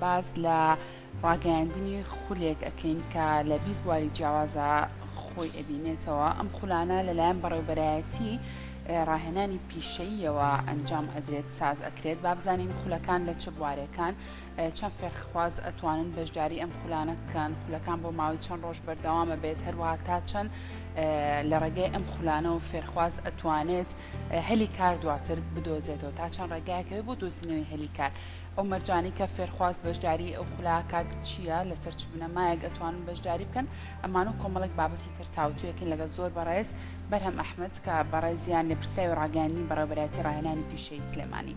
باس لە ڕاگەیاندنی خولێک ئەکەین کە لە بیست بواری جیاوازا خۆی ئەبینێتەوە، ئەم خولانە لەلایەن بەڕێوبەرایەتی ڕاهێنانی پیشەییەوە ئەنجام ئەدرێت ساز ئەکرێت، با بزانین خولەکان لە چ بوارێکان، چەند فێرخواز ئەتوانن بەشداری ئەم خولانە بکەن، خولەکان بۆ ماوەی چەند ڕۆژ بەردەوام ئەبێت، هەروەها تا چەند لە ڕێگای ئەم خولانەوە فێرخواز ئەتوانێت. هەلی کار دواتر بدۆزێتەوە تا چەند ڕێگایەکەوێ بۆ دۆزینەوەی هەلی کار ئەو مەرجانی کە فێرخواز بەشداری ئەو خولاکات چییە لەسەر چ بنەمایەک ئەتوانن بەشداری بکەن ئەمان و کۆمەڵک بابەتی تر تاوتوێکن لەگەڵ زۆر بەڕێز بەرهەم ئەحمد کە بەڕێزیان لە پرسیاوی ڕاگەاندنی بەڕێبەرایەتی ڕاهێنانی پیشەی سلێمانی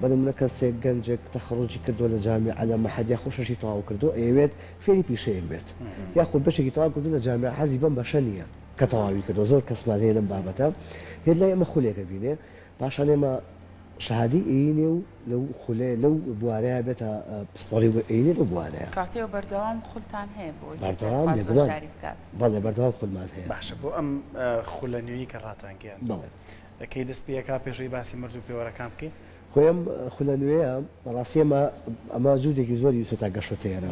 بە نمونە کەسێک، گەنجێک، تەخەڕوجی کردووە لە جامیعە لە مەحەد یاخۆ شەشی تەواو کردووە ئەیەوێت فێری پیشەیەک بێت یاخۆ بەشێکی تەواو کردووە لە جامیعە حەزی بەم بەشە نییە کە تەواوی کردووە زۆر کەسمان هەیە لەم بابەتە دێت لای ئێمە خولێک ئەبینێ پاشان ئێمە شەهادەی ئەیینێ و لەو خولەیە لەو بوارەیا بێتە پسپۆڕی و ئەیینێ لەو بوارەیا. کاتێ و بەردەوام خولتان هەیە بۆ ئەوەی کە بەردەوام فێرخواز بێگومان بەشداری بکات؟ بەڵێ بەردەوام خولمان هەیە. باشە بۆ ئەم خولە نوێی کە ڕاتان گەیاندووە بەڵێ. کەی دەست پێ ئەکا پێشەوەی باسی مەرج و پێوەرەکان بکەین. خۆی ئەم خولە نوێیە بەڕاستی ئێمە ئەمە جوودێکی زۆری ویستووتە گەشەتێرە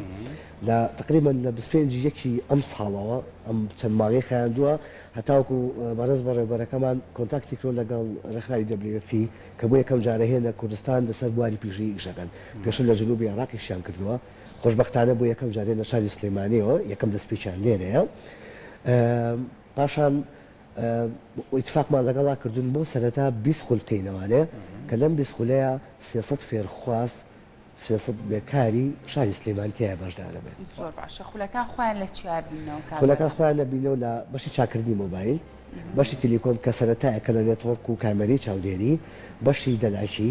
لە تەقریبەن لە بیست و پێنج یەکی ئەم ساڵەوە ئەم چەند مانگەی خایاندووە هەتاوەکو بەڕێز بەڕێوبەرەکەمان کۆنتاکتی کرۆ لەگەڵ ڕێکخراوی دەبلیو ئێف پی کە بۆ یەکەم جارە هێنە کوردستان لەسەر بواری پیشەیی ئیش ئەکەن پێشتر لە جنووبی عێڕاق ئیشیان کردووە خۆشبەختانە بۆ یەکەم جار هێنە شاری سلێمانییەوە یەکەم دەستپێکیان لێرەیە پاشان ئیتفاقمان لەگەڵا کردوون بۆ سەرەتا بیست خول بکەینەوە لێ کە لەم بیست خولەیا سێ سەد فێرخواز سێ سەد بێکاری شاری سلێمانی تیایا بەشدار ئەبێت. زۆر باشە خولەکان خۆیان لە چیا بینەوە کاک؟ خولەکان خۆیان ئەبینەوە لە بەشی چاکردنی مۆبایل، بەشی تیلیکۆم کە سەرەتایە کە لە نێتۆرک و کامێرەی چاودێری، بەشی دەلاکی،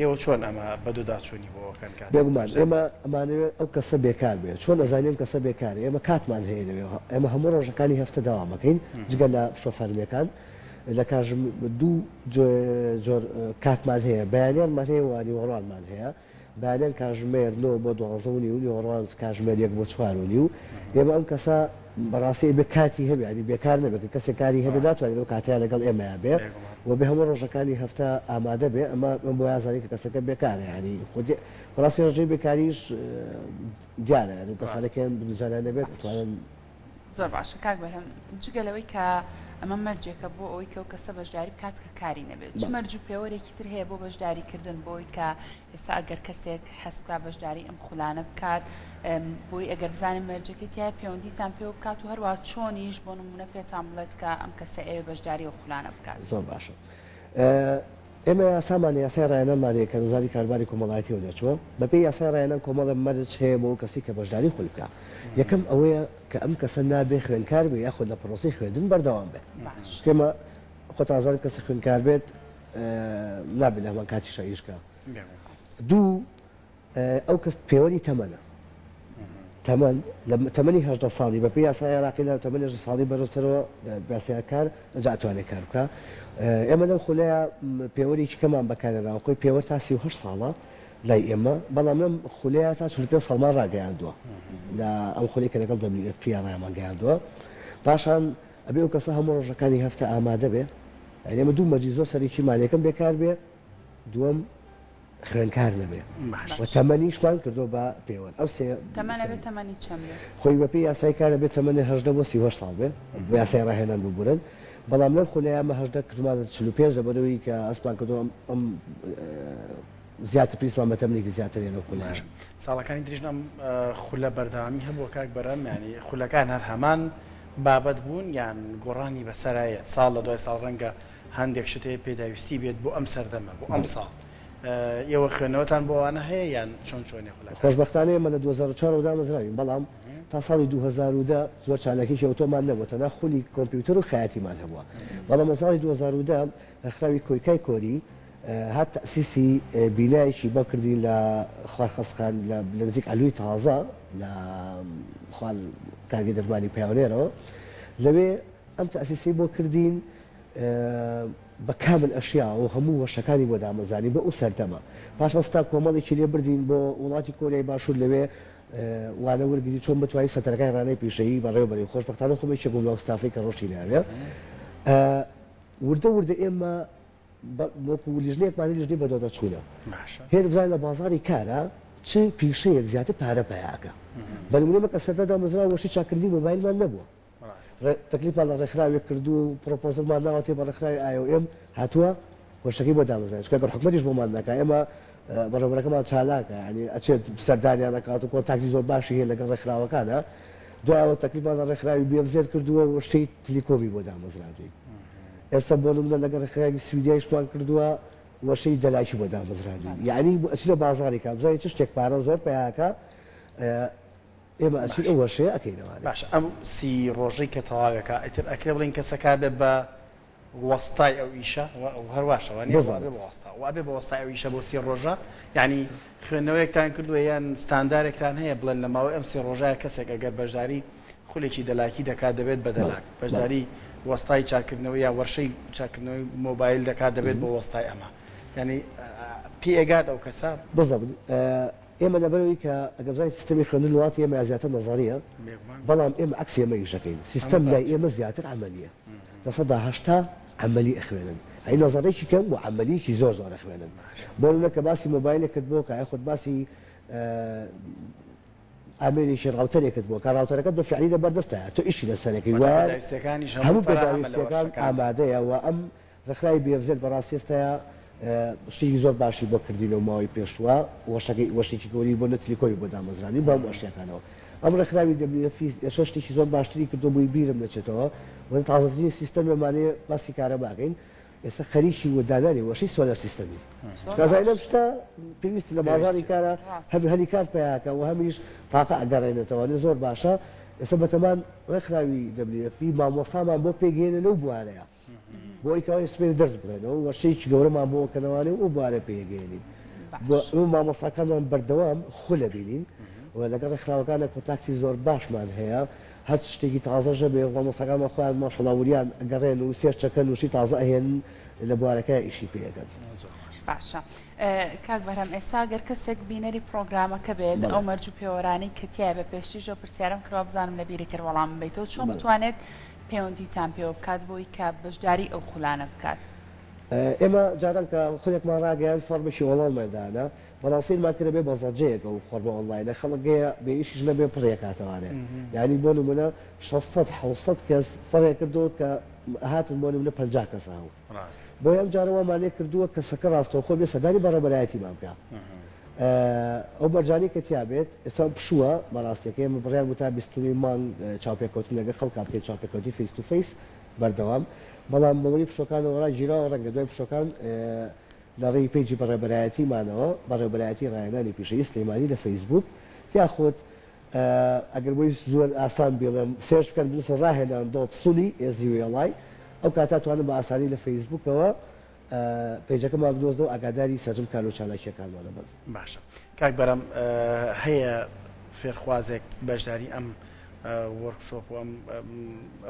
ئێوە چۆن ئەمە بەدووداچوونی بۆ ئەکەن کاتێک دەرچوون؟ بێگومان ئێمە ئەمانەوێت ئەو کەسە بێکار بێت، چۆن ئەزانین ئەم کەسە بێکارە، ئێمە کاتمان هەیە لەوێ، ئێمە هەموو ڕۆژەکانی هەفتە دەوام ئەکەین، جگە لە پشووە فەرمییەکان، لە کاتژم. دوو جۆر کاتمان هەیە، بەیانیانمان هەیە و نیوەڕوانمان هەیە، بەیانیان کاتژمێر نۆ بۆ دوانزە و نیو، نیوەڕوان کاتژمێر یەک بۆ چوار و نیو، ئێمە ئەم کەسە. بەڕاستی ئەی بێ کاتی هەبێ یانی بێکار نەبێ کە کەسێ کاری هەبێ ناتوانێ ئەو کاتەیا لەگەڵ ئێمەیا بێ و بێ هەموو ڕۆژەکانی هەفتە ئامادە بێ ئەمە ئەم بۆ یازانی کە کەسەکە بێکارە یانی خودێ بەڕاستی ڕژەی بێکاریش دیارە یانی و کەسانە کە یان بزانە نەبێت بتوانن زۆر باشە کاک بەرهەم جگە لەوەی کە ئەمە مەرجێکە بۆ ئەوەی کە و کەسە بەشداری بکات کە کاری نەبێت چ مەرج و پێوەرێکی تر هەیە بۆ بەشداریکردن بۆی کە ئێستا ئەگەر کەسێک حەز بکات بەشداری ئەم خولانە بکات بۆی ئەگەر بزانین مەرجەکەی تای پەیوەندیتان پێوە بکات و هەروە چۆنیش بۆ نمونە پێتان بڵێت کە ئەم کەسە ئەوێ بەشداری و خولانە بکات زۆر باشە ئێمە یاسامان یاسای ڕایانە مادەیە کە لەزاری کارباری کۆمەڵایەتیەوە دەرچووە بەپێی یاسای ڕایانە کۆمەڵێ مەرج هەیە بۆ کەسی کە بەشداری خول بکە یەکەم ئەوەیە کە ئەم کەسە نابێ خوێنکار بێ یاخود لە پرۆسی خوێندن بەردەوام بێت کێمە خۆتازان کەسی خوێنکار بێت لا بلە من کاتی شە یشکە دوو ئەو کەس پێوەری تەمەە تەمەەن لە تەمەنی هەدە ساڵی بەپی یاسا عێراقی لە تەمەنی هە ساڵی بەرزتەوە باسیکار جاتوانێت کار بکە ئێمە لەو خولەیە پێوەری کەمان بەکارێناوە خۆی پێوە تا سی هە ساڵە لای ئێمە بەڵام لەم خولەیە تا چ پێ ساڵمان ڕاگەیاندووە لە ئەو خولێکە لەگەڵ WFP ڕایمان گەیاندووە پاشان ئەبێ ئەو کەسە هەموو ڕۆژەکانی هەفتە ئامادە بێ یانی ئەمە دوو مەرجی زۆر سەرەکی مان یەکەم بێکار بێ دووەم خوێنکار نەبێ باش و تەمەنیشمان کردووە بە پێوەر ئەو سێ تەمەن ئەبێ تەمەنی چەند بێ؟ خۆی بەپێی یاسای کار ئەبێ تەمەنی هەژدە بۆ سی و هەشت ساڵ بێ بە یاسای ڕاهێنان ببورن بەڵام لەو خولەیە ئەمە هەژدە کردمانە چل و پێنج لەبەرئەوەی کە هەستمان کردووە ئەم زیاتر پێویستمان بە تەمنێکی زیاتر هەیە لەو خولەیە. باشە ساڵەکانی تریش ئەم خولە بەردەوامی هەبووە کاک بەرام یانی خولەکان هەر هەمان بابەت بوون یان گۆڕانی بەسەرایەت ساڵ لە دوای ساڵ ڕەنگە هەندێک شت هەیە پێداویستی بێت بۆ ئەم سەردەمە بۆ ئەم ساڵ ئێوە خوێنەوەتان بۆ ئەوانە هەیە یان چۆن چۆنی خولەکان؟ خۆشبەختانە ئێمە لە دوو هەزار و چوار ەوە دامەزراوین بەڵام تا ساڵی دوو هەزار و دە زۆر چالاکیەکی ئەوتۆمان نەبووە تەنها خولی کۆمپیوتەر و خەیاتیمان هەبووە بەڵام لە ساڵی دوو هەزار و دە ڕێکخراوی کۆیکای کۆری هات تەئسیسی بینایەکی بۆ کردین لە خوار خەسخان لە نزیک عەلوی تازە لە خوار کارگەی دەرمانی پەیاونێرەوە لەوێ ئەم تەئسیسەی بۆ کردین بە کامل ئەشیا و هەموو وەشەکانی بۆ دامەزانی بۆ ئەو سەردەمە پاش ئەستا کۆمەڵێکی لێ بردین بۆ وڵاتی کۆریای باشور لەوێ وانە وەرگری چۆن بتوانین سەنتەرەکانی ڕانەی پیشەیی بەڕێوە بەرین خۆشبەختانە خۆم یەکێک بووم لەو ستافەی کە ڕۆشتینە ئەوێ وردە وردە ئێمە وەکو لیژنەیەک مانای لیژنەی بەدواداچوونە هەیە بزانین لە بازاری کارا چ پیشەیەک زیاتر پارە پەیا ئەکا بە نمونە من کە سەرتا دامەزراوە وەشی چاککردنی مۆبایلمان نەبووە تەکلیفمان لە ڕێکخراوێک کردو و پرۆپۆزڵمان ناوەتێ بە ڕێکخراوی IOM هاتووە وەشەکەی بۆ دامەزراوە چونکە گەر حکومەتیش بۆمان نەکا ئێمە بەڕێوەبەرەکەمان چالاکە یانی ئەچێت سەردانیان ئەکات و کۆنتاکتی زۆر باشی هەیە لەگەڵ ڕێکخراوەکانا دوای ئەوە تەکلیفمان لە ڕێکخراوی بێلزێر کردووە و شتەی تلیکۆمی بۆ دامەزراندووین ئێستا بۆ نمونە لەگەڵ ڕێکخراوی سویدیای شتوان کردووە و شتەی دەلاکی بۆ دامەزراندووین یانی ئەچینە بازاڕێکا بزانین چ شتێک پارە زۆر پیاکا ئێمە ئەچین ئەو وەشەیە ئەکەینەوە باش ئەم سی ڕۆژەی کە تەواوێکا ئیتر ئەکرێ بڵێین کەسەکە بێت بە وەستای ئەو ئیشە و هەرواشە وانیە بۆ ئەبێ بە وەستا و ئەبێ بە وەستای ئەو ئیشە بۆ سێ ڕۆژە یانی خوێندنەوەیەکتان کردووە یان ستاندارێکتان هەیە بڵێن لە ماوەی ئەم سێ ڕۆژایە کەسێک ئەگەر بەشداری خولێکی دەلاکی دەکات دەبێت بە دەلاک بەشداری وەستای چاکردنەوە یا وەرشەی چاکردنەوەی مۆبایل دەکات دەبێت بە وەستای ئەمە ینی پێگات ئەو کەسە بزە ئێمە لەبەرئەوەی کە ئەگەر بزانین سیستەمی خوێندن لە وڵاتی ئێمە زیاتر نەزەرییە، بەڵام ئێمە عەکسی ئەمە ئیش دەکەین، سیستەم لای ئێمە زیاتر عەمەلییە، لە سەدا هەشتا عەمەلی ئەخوێنن، ئەی نەزەرێکی کەم و عەمەلییەکی زۆر زۆر ئەخوێنن. بۆ نموونە کە باسی مۆبایلێکت بۆ کە یاخود باسی ئامێرێکی ڕاوتەرێکت بۆ کە، ڕاوتەرەکەت بە فیعلی لەبەردەستایە، تۆ ئیشی لەسەرەکەی و هەموو پێداویستییەکان ئامادەیە و ئەم ڕێکخراوی BFZ بەڕاستی ئێستایا شتێکی زۆر باشی بۆ کردی لەو ماوەی پێشووە وەشەکەی وەشێکی گەوری بۆ نەتلی کۆری بۆ دامەزرانی بۆ هەموو ئەشیاکانەوە ئەم ڕێکخراوی WFIZ ئێشە شتێکی زۆر باشتری کردوە بۆی بیرم نەچێتەوە وەن تازەترین سیستەم ئەمانەیە باسی کارەبا کەین ئێستا خەریکی وە دانانی وەشەی سۆلەر سیستەمی چکە زای لەم شتە پێویست لە بازاری کارە هەم هەلی کار پیاکە وە هەمیش تاقە ئەگەڕێنێتەوە نێ زۆر باشە ئێستا بەتەمان ڕێکخراوی WFI مامۆستامان بۆ پێگەیەنە لەو بوارەیە. بۆ ئەوی کەوا ئێسمێ دەرس بڵێنەوە و وەرشەیەکی گەورەمان بۆ کەنەوانێ و بارە پێگەێنین ئەو مامۆستاکانمان بەردەوام خولە بینین و لەگەڵ ڕێکخراوەکانە کۆتاکی زۆر باشمان هەیە هەر شتێکی تازەژە بێ مامۆستاکانمان خۆیان ماشڵاوریان گەڕێن و سێرچەکە نووسی تازە ئەهێن لە بوارەکە ئیشی پێگەن. باشە کاک بەرەم ئێستا گەر کەسێک بینەری پرۆگرامەکە بێت ئەو مەرج و پێوەرانی کەتیای بە پێشتیش و پرسیارم کرا بزانم لە بیری کرد وەڵام بیت و چۆن بتوانێت پەیوەندیتان پێوە بکات بۆی کە بەشداری ئەو خولانە بکات. ئێمە جاران کە خولێکمان ڕاگەیاند فۆڕمێکی ئۆڵاینمان دانا بەڵام سەیرمان کردە بێ بەزەجەیەک ئەو فۆڕمە ئۆنڵاینە خەڵک گەیە بێ ئیشیش نەبێ پڕی ئەکاتەوانێ یانی بۆ نمونە شەست سەد حەوت سەد کەس پڕێ کردەوە کە هاتن بۆ نمونە پەنجا کەس ئەو بۆیە ئەم جارە وامان لێ کردووە کەسەکە ڕاستەوخۆ بێ سەردانی بەڕێوەبەرایەتی مامگا ئەو مەرجانەی کە تیا بێت ئێستا پشووە بەڕاستیەکە ئێمە بڕیار بوو تا بیستمی مانگ چاوپێکەوتن لەگەڵ خەڵکا بکەین چاوپێکەوتنی فیس تو فیس بەردەوام بەڵام بەوەی پشووەکانەوە ڕاگیراوە ڕەنگە دوای پشووەکان لە ڕێی پێجی بەڕێوەبەرایەتیمانەوە بەڕێوەبەرایەتی ڕایەنانی پیشەیی سلێمانی لە فەیسبووک یاخود ئەگەر بۆی زۆر ئاسان بیڵێم سێرچ بکەن بنوسن ڕاهێنان دۆت سونی ئێس یو ئێڵ ئای ئەو کاتە ئەتوانن بە ئاسانی لە فەیسبوکەوە پەیجەکەمان بدۆزنەوە و ئاگاداری سەرجەم کار و چالاکییەکانمان ئەبن. باشە کاک بەرام هەیە فێرخوازێک بەشداری ئەم وۆرک شۆپ و ئەم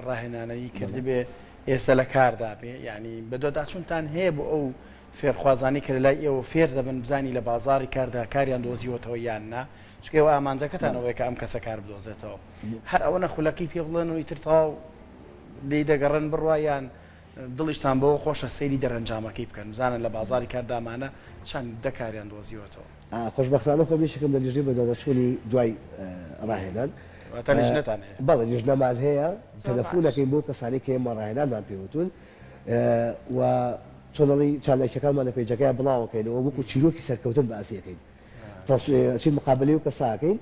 ڕاهێنانەی کردبێ ئێستا لە کاردابێ یانی بەدواداچونتان هەیە بۆ ئەو فێرخوازانی کە لەلای ئێوە فێر دەبن بزانی لە بازاڕی کاردا کاریان دۆزیوەتەوە یان نا، چونکە ئێوە ئامانجەکەتان ئەوەیە کە ئەم کەسە کار بدۆزێتەوە. هەر ئەوەنە خولەکەی پێ بڵێن و ئیتر تەواو لێی دەگەڕێن بڕوا یان دڵیشتان بەوە خۆشە سەیری دەرەنجامەکەی بکەن بزانن لە بازاڕی کاردا ئەمانە چەندە کاریان دۆزیوەتەوە؟ خۆشبەختانە خۆم یەکێکم لە لیژنەی بەدواداچوونی دوای ڕاهێنان. واتە لیژنەتان هەیە؟ بەڵێ لیژنەمان هەیە، تەلەفون ئەکەین بۆ ئەو کەسانەی کە ئێمە ڕاهێنانمان پێ وتوون، و چۆن دەڵێی چالاکیەکانمان لە پەیجەکەیا بڵاوەکەینەوە وەکو چیرۆکی سەرکەوتن باسیەکەین چین مقابەلەی و کەساکەین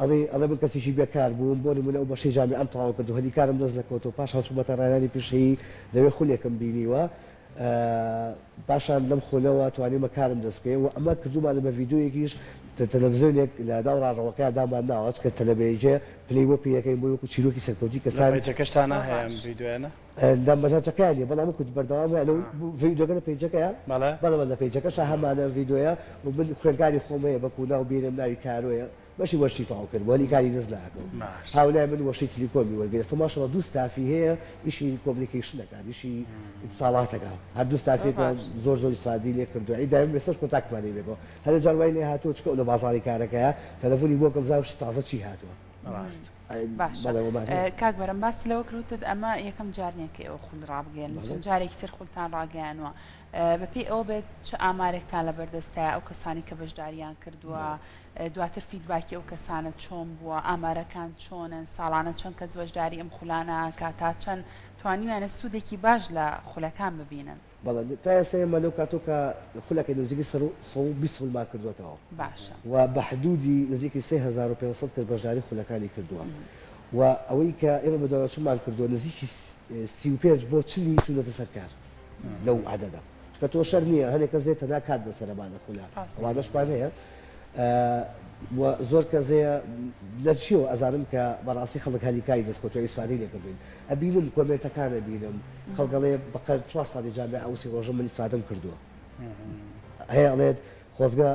ئەڵێ ئەڵێ من کەسیکی بێکار بووم بۆ نمونە ئەو بەشەی جامیعەم تەواو کردو هەلی کارم دەست نەکەوتو پاش هەڵچومەتە ڕێنانی پیشەیی لەوێ خولێکم بینیوە پاشان لەم خولەوە توانیومە کارم دەست پێ و ئەمە کردومانە بە ڤیدۆیەکیش تەلەفزیۆنێک لە ناو ڕاژەوەکەیا دامان ناوە چکە تەلەبەیەکێ پلەی بۆ پێیەکەین بۆی وەکو چیرۆکی سەرکەوتی کەسان لە پەیجەکەشتانا هەیە ئەم ڤیدۆیانە؟ دام بەجاچەکەیان نیە بەڵام وەکو بەردەوام وە لەو ڤیدۆکە لە پەیجەکەیە بەڵێ بەڵێ بەڵێ لە پەیجەکەشا هەمانە ڤیدۆیە و من خوێندکاری خۆم هەیە بەکو ناو بینم ناوی کارۆیە بەشی وەشی تەواو کردم وەلی کاری دەست ناکەوم ماشا هاونای من وەشی تلیکۆمی وەرگرت ئێستا ماشەڵا دوو ستافی هەیە ئیشی کۆمنیکەیشن ئەکات ئیشی ئیتساڵات ئەکات هەر دوو ستافی کە سەباش زۆر زۆر ئیسفادەی لێ کردوە ئەی دایم ئێستاش کۆنتاکتمانی لێ بوە هەنێ جار وای لێ هاتوە چکە ئەو لە بازاڕی کارەکەیە تەلەفۆنی بۆ کەم بزانم شتی تازە چی هاتوە. ڕاستە. باشە کاک بەرەم باست لەوە کروتت ئەمە یەکەم جار نیە کە ئەوە خول ڕابگەن چەند جارێکی تر خولتان ڕاگەیانوە بەپی ئەوە بێت چ ئامارێکتان لە بەردەستە ئەو کەسانی کە بەشداریان کردووە دواتر فیدباکی ئەو کەسانە چۆن بووە ئامارەکان چۆنن ساڵانە چەند کەس بەشداری ئەم خولانە کاتا چەند توانیویانە سوودێکی باش لە خولەکان ببینن بەڵێ تا ئێستا ئێمە لەو کاتەوە کە خولەکەی نزیکەی سەد و سەد و بیست خولمان کردۆتەوە باشە. و بە حدوودی نزیکەی سێ هەزار و پێنج سەد کەس بەشداری خولەکانی کردووە و ئەوەی کە ئێمە بە دواچوونمان کردووە نزیکی سی و پێنج بۆ چل ی چوونەتە سەر کار لەو عەدەدە چونکە تۆ شەر نییە هەنێ کەس هەیە تەنها کات بەسەرە با لە خولە ئەوانەشمان هەیە و زۆر کەس هەیە لە چیەوە ئەزانم کە بەڕاستی خەڵک هەلی کاری دەست کەوتوە ئیسفادەی لێ کردوین ئەبینم کۆمێنتەکان ئەبینم خەڵک ئەڵێ بەقەد چوار ساڵی جا بێ ئەو سی ڕۆژە من ئیسفادەم کردوە هەیە ئەڵێت خۆزگە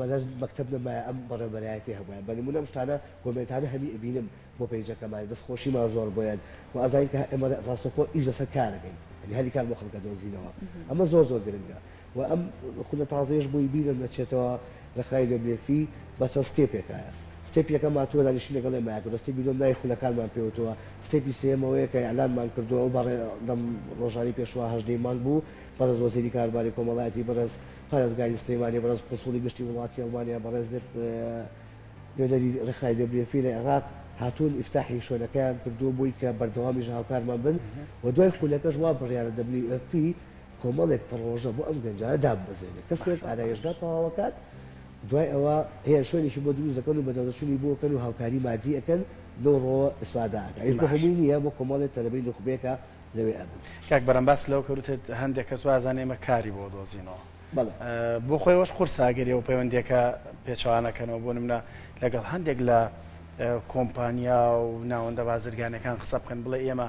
مەلەش مەکتەب نەبایە ئەم بەڕێوبەرایەتی هەبایە بە نمونە ئەم شتانە کۆمێنتانە هەمی ئەبینم بۆ پەیجەکەمان دەست خۆشیمان زۆر بۆیان و ئەزانین کە ئێمە ڕاستەوخۆ ئیش لەسەر کارەکەین یانی هەلی کار بۆ خەڵک ئەدۆزینەوە ئەمە زۆر زۆر گرنگە و ئەم خودە تازەیەش بۆی بیرم دەچێتەوە ڕێکخراوی WFP بە چەند ستێپێکایە ستێپی یەکەممان تۆ دانیشتنی لەگەڵ ئێمەیا کردووە ستێپی دووەم ناوی خولەکانمان پێوتووە ستێپی سێیەم ئەوەیە کە ئیعلانمان کردووە ئەو بەڕێدەم ڕۆژانی پێشوە هەژدەی مانگ بوو بەڕێز وەزیری کاروباری کۆمەڵایەتی بەڕێز پارێزگاری سلێمانی بەڕێز قونسوڵی گشتی وڵاتی ئەڵمانیا بەڕێز نوێنەری ڕێکخراوی WFP لە عێراق هاتوون ئیفتاحی شوێنەکەیان کردووە بۆی کە بەردەوامیش هاوکارمان بن و دوای خولەکەش وا بڕیارە WFP کۆمەڵێک پڕۆژە بۆ ئەم گەنجانە دابمەزرێنێ کەسێک ئارایشگا تەواوەکات دوای ئەوە هەیە شوێنێکی بۆ دروست دەکەن و بە دەورەچوونی بۆکەن و هاوکاری مادی ئەکەن لەو ڕۆوە ئیسفادە ئەکا ئیش بۆ هەمووی نییە بۆ کۆمەڵێ تەلەبەی نوخبەیەکە لەوێ ئەبن. کاک بەرام باست لەوە کرد وتت هەندێ کەس وازان ئێمە کاری بۆ دۆزینەوە بۆ خۆی ئەوەش قورسە ئەگەر ئێوە پەیوەندیەکە پێچەوانەکەنەوە بۆ نمونە لەگەڵ هەندێک لە کۆمپانیا و ناوەندە بازرگانەکان قسە بکەن بڵێ ئێمە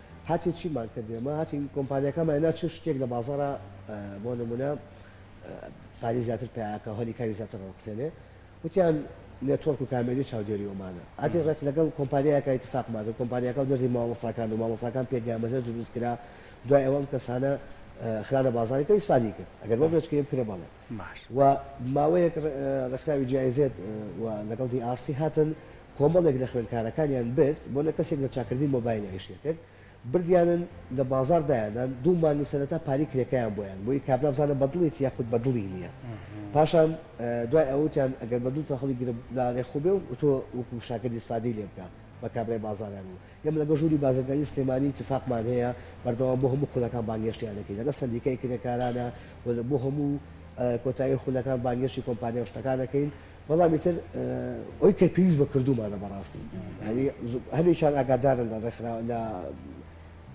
هاتین چیمان کرد ئێمە هاتین کۆمپانیاکانمان هێنا چ شتێک لە بازاڕا بۆ نموونە پارەی زیاتر پیاکا هەلی کاری زیاتر ڕاوەقسێنێ وتیان نێتۆرک و کامێری چاودێری ئۆمانە ئاتی ڕێک لەگەڵ کۆمپانیاکە اتفاق ماکرد کۆمپانیاکە و دەزی مامۆساکان و مامۆساکان پێ گامەژە دروست کرا دوای ئەوەم کەسانە خرانە بازاری پێ ئیسفادی کرد ئەگەر بۆ بێچکەیە بکرێ بەڵێ مار. و ماوەیەک ڕێکخراوی GIZ و لەگەڵ DRC هاتن کۆمەڵێک لە خوێندکارەکانیان برد بۆنە کەسێک لە چاکردنی مۆبایلە ئیشی ئەکرد بردیانن لە بازاڕ دایاندان دوو مانگی سەرەتا پارەی کرێکەیان بۆیان بۆی کاپ نابزانم بە دڵیت یاخود بە دڵی نیە پاشان دوای ئەوە وتیان ئەگەر بە دڵتە هەڵیگرە لارێ خوبێ و تۆ وەکو شاکرد ئیسفادەی لێ بکە بە کابرای بازاریان و ئێمە لەگەڵ ژووری بازرگانی سلێمانی ئیتیفاقمان هەیە، بەردەوام بۆ هەموو خولەکان بانگێشتیان دەکەین، لەگەڵ سەندیکای کرێکارانە و بۆ هەموو کۆتایی خولەکان بانگێشتی کۆمپانیا و شتەکان دەکەین، بەڵامی تر ئەوەی کە پێویست بە کردوومانە بەڕاستی یانی هەنێکیان ئاگادارن لە ڕێکخرا لە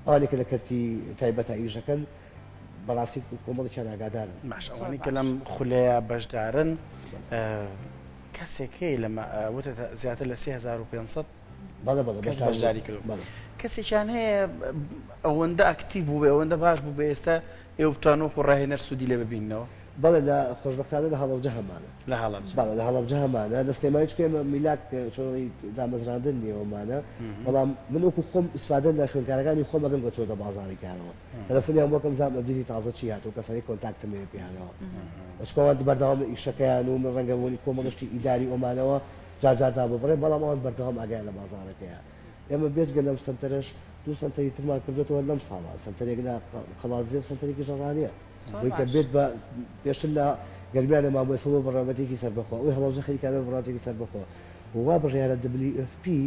ئەوانەی کە لە کەرتی تایبەتە ئیش دەکەن بەڕاستی کۆمەڵێکیان ئاگادارن. باشە ئەوانەی کە لەم خولەیە بەشدارن کەسێک هەیە لەمە وتت زیاتر لە سێ هەزار و پێنج سەد کەس بەشداری کردووە کەسێکیان هەیە ئەوەندە ئەکتیڤ بوو بێ ئەوەندە باش بوو بێ ئێستا ئێوە بتوان وەکو ڕاهێنەر سوودی لێ ببینەوە بەڵێ لە خۆشبەختانە لە هەڵەبجە هەمانە لە هەڵەبجە بەڵێ لە هەڵەبجە هەمانە لە سلێمانی چونکە ئێمە میلاک شۆڕی دامەزراندن نییە ئەومانە بەڵام من وەکو خۆم ئیسفادە لە خوێندکارەکانی خۆم ئەگەم کە چۆتە بازاڕی کارەوە تەلەفۆنیان بۆ کەم زانم ئەبدیتی تازە چی هاتوو کەسانی کۆنتاکتم هەیە پێیانەوە بەچکەوان بەردەوام لە ئیشەکەیان و من ڕەنگە بۆنی کۆمەڵگەشتی ئیداری ئەومانەوە جار جار داببڕێ بەڵام ئەوان بەردەوام ئاگایان لە بازاڕەکەیە ئێمە بێجگە لەم سەنتەرەش دوو سەنتەری ترمان کردۆتەوە لەم ساڵە سەنتەرێک لە قەڵادزێ سەنتەرێکی ژەڕانیە بۆی کە بێت بە پێشتر لە گەرمیان لە مابەسە بۆ بەڕابەتێکی سەربەخۆ ئەوی هەڵەوجە خەریکانە بە بڕاتێکی سەربەخۆ و وا بڕیارە دەبلی ئێف پی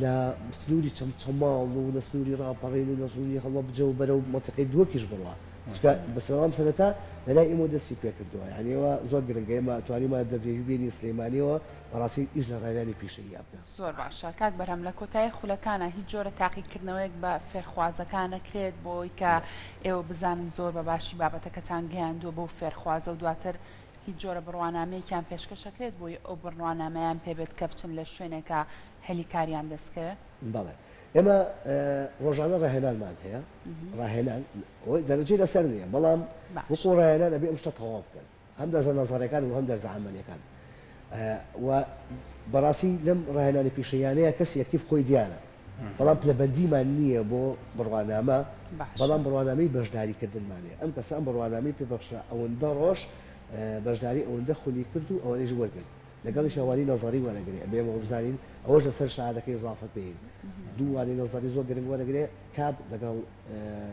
لە سنووری چەمچەماڵ و لە سنووری ڕاپەڕین و لە سنووری هەڵەبجە و بەرەو مەتەقەی دووەکیش بڕوا. چونکە بەسەلام سەرەتا لەلای ئیمەوە دەستی پێکردوە یانی ئەوە زۆر گرنگە ئێمە توانیمان دەبێژی بێنی سلیمانیەوە بەراستی ئیش لە رایلانی پیشەییا بکە. زۆر باشە کاک بەرهەم لە کۆتایی خولەکانا هیچ جۆرە تاقیکردنەوەیەک بە فێرخوازەکان نەکرێت بۆ ئەوەی کە ئێوە بزانن زۆر بە باشی بابەتەکەتان گەیاندوە بەو فێرخوازە و دواتر هیچ جۆرە بڕوانامەیەکیان پێشکەش ئەکرێت بۆی ئەو بڕوانامەیان پێ بێت کە بچن لە شوێنێکا هەلی کاریان دەست کەوێ؟ بەڵێ ئێمە رۆژانە راهێنانمان هەیە، ڕاهێنان ئەوەی دەرەجەی لەسەر نییە بەڵام وەکو ڕاهێنان ئەبێ ئەم شتە تەواو بکەن هەم دەرزە نەزەرەکان و هەم دەرزە عەمەلیەکان و بەڕاستی لەم ڕاهێنانی پیشەیانەیە کەسی ئەکتیڤ خۆی دیارە بەڵام پلەبەندیمان نییە بۆ بڕوانامە بەڵام بڕوانامەی بەشداریکردنمانێ ئەم کەسە ئەم بڕوانامەی پێبەخشرا ئەوەندە ڕۆژ بەشداری ئەوەندە خولی کرد و ئەوەنەیش وەرگرت لەگەڵیش ئەوانی نەزەری وەرەگرێ بێ ئەوە بزانین ئەوەش لەسەر شەهادەکەی ئیزافە پێین دوو وانەی نەزەری زۆر گرنگ وەرەگرێ کاب لەگەڵ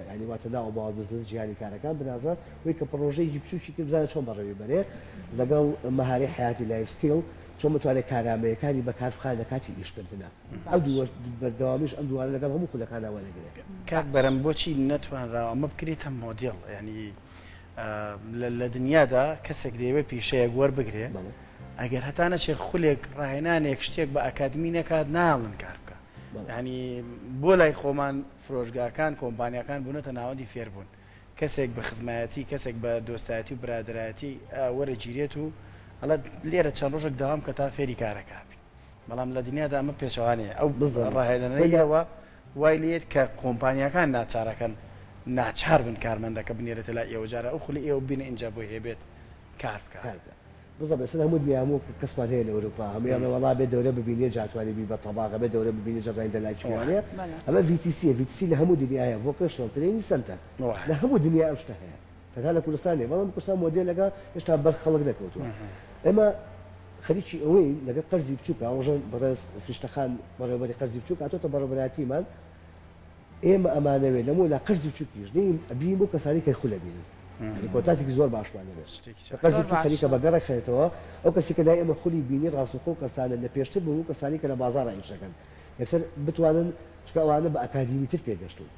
یانی واتە ناو باوە بزنس جیهانی کارەکان بنازە وەی کە پڕۆژەیەکی بچووکی کرد بزانە چۆن بەڕێوی بەرێ لەگەڵ مەهارەی حیاتی لایف سکیڵ چۆن بتوانێت کارامەیەکانی بەکار بخات لە کاتی ئیشکردنا ئەو دوو بەردەوامیش ئەم دووانە لەگەڵ هەموو خولەکاندا وەرەگرێ. کاک بەرەم بۆچی نەتوانراوە ئەمە بکرێتە مۆدێڵ یانی لە دنیادا کەسێک دەیەوێت پیشەیەک وەربگرێ ئەگەر هەتا نەچێت خولێک ڕاهێنانێک شتێک بە ئەکادمی نەکات ناڵن کار بکە ینی بۆ لای خۆمان فرۆشگاکان کۆمپانیەکان بوونەتە ناوەندی فێربوون کەسێک بە خزمایەتی کەسێک بە دۆستایەتی و برادایەتی وەرەگیرێت و ئەڵە لێرە چەند ڕۆژێک داوام کە تا فێری کارەکە بی بەڵام لە دنیادا ئەمە پێچەوانەیە، ئەو ڕاهێنەرەیەوە وای لێیەت کە کۆمپانیاکان ناچارەکەن ناچار بن کارمەندەکە بنێرێتە لای ئێوە جارێ ئەو خولەی ئێوە ببینە ئینجا بۆی هەیبێت کار بکات. بزە بەسەر هەموو دنیا هەموو کەسمان هەیە لە ئەوروپا هەمووی ئەڵێ وەڵا ئەبێ دەورە ببینێ جا ئەتوانی ببی بە تەباخ ئەبێ دەورە ببینێ جا ئەتوانی دەلاکی لێوانێ ئەمە ڤی تی سیە ڤی تی سی لە هەموو دنیا هەیە ڤۆکەشنەڵ ترێنی سەنتەر لە هەموو دنیا ئەم شتە هەیە. تەنها لە کوردستان نیە، بەڵام کوردستان مۆدێلەکە هێشتا بەر خەڵک نەکەوتووە. ئێمە خەریکی ئەوەین لەگەڵ قەرزی بچووک، ئاوەژە بەڕێز فریشتەخان بەڕێوەبەری قەرزی بچووک هاتۆتە بەڕێوەبەرایەتیمان، ئێمە ئەمانەوێ لەمەوە لا قەرزی بچووکیش نەیین ئەبیین بۆ کەسانی کە خول ئەبینن، یانی کۆنتاکتێکی زۆر باشمان هەبێت کە قەرزی بچووک خەریکە بە گەڕەک خەێتەوە، ئەو کەسێکە لای ئێمە خولی بینی ڕاستەوخۆ ئەو کەسانەن لە پێشتر بوون ئەو کەسانەی کە لە بازاڕ ئیش دەکەن. یەکسەر بتوانن چونکە ئەوانە بە ئەکادیمی تر پێگەشتوون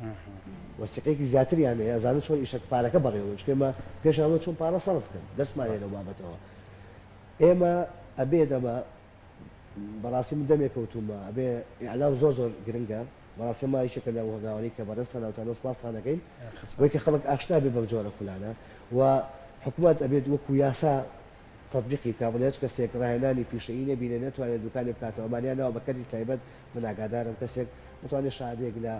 و سیقەیەکی زیاتریان هەیە ئەزانن چۆن ئیشەک پارەکە بەڕێوە بەرن چونکە ئێمە پێشان وت چۆن پارە سەرف بکەن دەرسمان هەیە لەو بابەتەوە ئێمە ئەبێت ئەمە بەڕاستی من دەمێک کەوتومە ئەبێ ئیعلام زۆر زۆر گرنگە بەڕاستی ما یەکێکە لە هۆنراوەی کە بەڕێزتان ئەوتان و سپاستان دەکەین بۆی کە خەڵک ئاشنا بێ بەم جۆرە خولانە و حکومەت ئەبێت وەکو یاسا تەتبیقی بکا بڵێ هێچ کەسێک ڕاهێنانی پیشەیی نەبینێ نەتوانێ دوکانی بکاتەوە مانیان ناوە بە کەرتی تایبەت من ئاگادارم کەسێک بتوانێ شەهادەیەک لە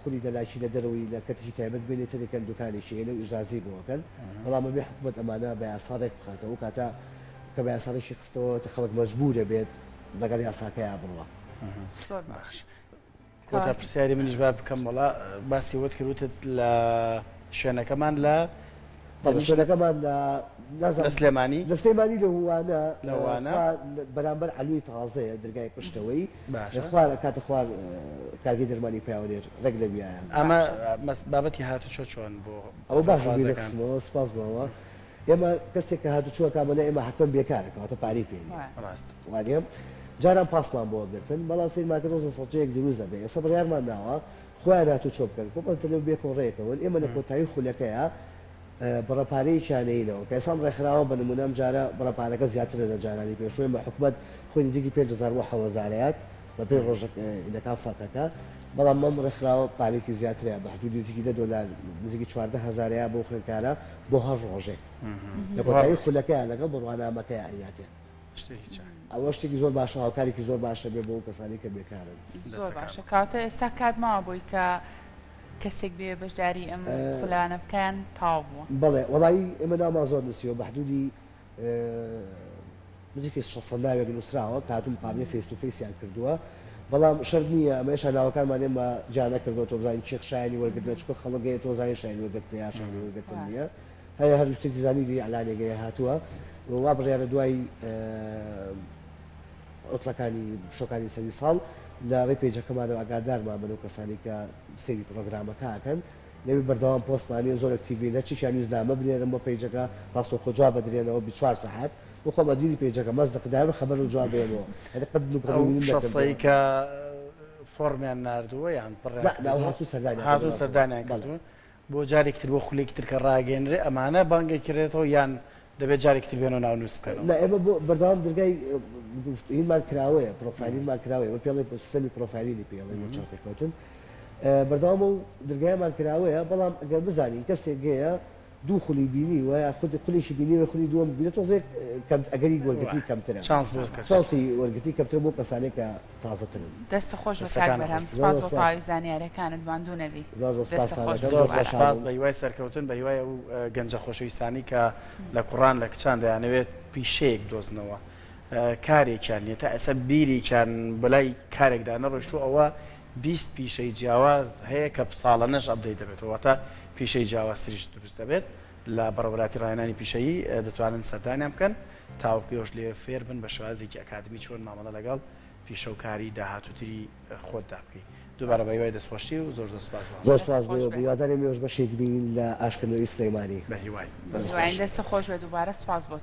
خولی دەلاکی لە دەرەوەی لە کەرتێکی تایبەت بێنێ تەریکەن دوکانێکی هەیە لەو ئیجازەی بۆ ئەکەن بەڵام ئەبێ حکومەت ئەمانە بە یاسا ڕێک بخاتەوە ئەو کاتە کە بە یاسا ڕێکی خستەوە ئەوەتە خەڵک مەجبوورە بێت لەگەڵ یاساکەیا بڕوا. زۆر باش. کۆتا پرسیاری منیش با بکەم وەڵا باسی وت کرد وتت لە شوێنەکەمان لە بەڵێ شوێنەکەمان لە نازانم لە سلێمانی لە سلێمانی لە وانە لە وانە خوا بەرامبەر عەلوی تازەیە درگای پشتەوەی باشە خوار ئەکاتە خوار کارگەی دەرمانی پیاوەنێر ڕێک لە ویایە ئەمە بابەتی هاتوچۆ چۆن بۆ ئەوە باشە بیرت کردمەوە سپاس بۆ ئەوە ئێمە کەسێک کە هاتوچۆ کە بەلای ئێمە حەتمەن بێکارە کەواتە پارەی پێ نیە ڕاست وانیە جاران پاسمان بۆ گرتن بەڵام سەیرمان کرد ڕۆژە سەدجەیەک دروست دەبێ ئێسە بڕیارمان داوە خۆیان هاتوچۆ بکەن کۆ بەن تەلەو بێکۆ ڕێکەون ئێمە لە کۆتایی خولەکەیا بڕە پارەیەکیان نەینەوە کە ئێسام ڕێکخراوە بە نمونە ئەم جارە بڕە پارەکە زیاترە لە جارانی پێشوو ئێمە حکومەت خۆی نزیکی پێنج هەزار بۆ حەوت هەزار ئەیات بە پێی ڕۆژە ئینەکان فەرقەکە بەڵام ئەم ڕێکخراوە پارەیەکی زیاترەیە بە حدوودی نزیکی دە دۆلار نزیکی چواردە هەزارەیە بۆ خوێندکارە بۆ هەر ڕۆژێک لە کۆتایی خولەکەیان لەگەڵ بڕوانامەکەیان ئەیاتێ ئەوە شتێکی زۆر باشە هاوکارێکی زۆر باشە بێ بۆ ئەو کەسانی کە بێکارن زۆر باشە کاتە ئێستا کات ماوە بۆی کە کەسێک بێ بەشداری ئەم خولانە بکەن تاو بووە بڵێ وڵی ئێمە ناما زۆر نووسیەوە بەحدودی نزیکەی شەست سەد ناوێک نووسراوە کە هاتوون مقابلەی فەیس تو فەیسیان کردووە، بەڵام شەرت نییە ئەمە هێشتا ناوەکانمان ئێمە جیا نەکردووە تۆ بزانین کێ شایەنی وەرگرتنە چونکە خەڵک هەیە تۆ زانین شایەنی وەرگرتنە یان شایەنی وەرگرتن نییە هەیە هەر شتێکی زانیوی ئیعلانێک هەیە هاتووە و وا بڕیارە دوای عوتڵەکانی پشۆکانی سەری ساڵ لە ڕێی پێجەکەمانەوە ئاگادارمان بن و کەسانی کە سەیری پرۆگرامەکە ئەکەن دەبێت بەردەوام پۆست مانێ زۆر ئەکتیڤین هەرچیشیان ویست نامە بنێرن بۆ پەیجەکە ڕاستەوخۆ جواب ئەدرێنەوە بی چوار سەعات وە خۆم ئەدمینی پەیجەکەم بەس لە دایمە خەبەرو جواب بەیەمەوە هەر قەت بلوک ئەو ڕووی نەکردووە. شەستەی کە فۆڕمیان ناردووە یان پڕیان نا کردووە هاتوون سەردانیان هاتوون کردووە سەردانیان بەڵێ. کردوون بۆ جارێکی تر بۆ خولێکی تر کە ڕاگەیەنرێ ئەمانە بانگەکرێتەوە یان دەبێت جارێکی تر بێن و ناو نوست بکەنەوە. نا ئێمە بۆ بەردەوام درگای گفت هینمان کراوەیە پرۆفایلینمان کراوەیە بە پێڵی سیستەمی پرۆفایلینی پێڵێ بۆ چاو پێکەوتن بەردەوام و درگایمان کراوەیە بەڵام ئەگەر بزانین کەسێک گەیە دوو خولی بینی وە یا خودی خولێکی بینی وە خولی دووەم بینێت تۆزێک کەم ئەگەری وەرگرتنی کەمترە چانسی وەرگرتنی کەمترە بۆ کەسانێک کە تازەترن. دەست خۆش بێت کاک بەرهەم سوپاس بۆ تەواوی زانیارەکانت ماندوو نەبی دەست خۆش. زۆر خۆش سوپاس بە هیوای سەرکەوتن بە هیوای ئەو گەنجە خۆشەویستانەی کە لە کوڕان لە کچان دەیانەوێت پیشەیەک دۆزنەوە کارێکیان نیە تا ئێستا بیرێکیان بەلای کارێکدا نەڕۆشتوە ئەوە بیست پیشەی جیاواز هەیە کە ساڵەنەش ئەپدەیت دەبێتەوە واتە پیشەی جیاوازتریش دروست دەبێت لە بەڕێوەبەرایەتی ڕاهێنانی پیشەیی دەتوانن سەردانیان بکەن تاوەکو ئێوەش لەوێ فێر بن بە شێوازێکی ئەکادمی چۆن مامەڵە لەگەڵ پیشە و کاری داهاتوو تری خۆتدا بکەی. دووبارە بەهیوای دەستخۆشی و زۆر زۆر سوپاس بۆ هەمووتان. زۆر سوپاس بۆ ئێوە. هیوادارم ئێوەش بەشێک بین لە ئاشکەنوێی سلێمانی. بەهیوای. بەهیوای. دەستت خۆش بێت دووبارە سوپاس بۆ تۆ.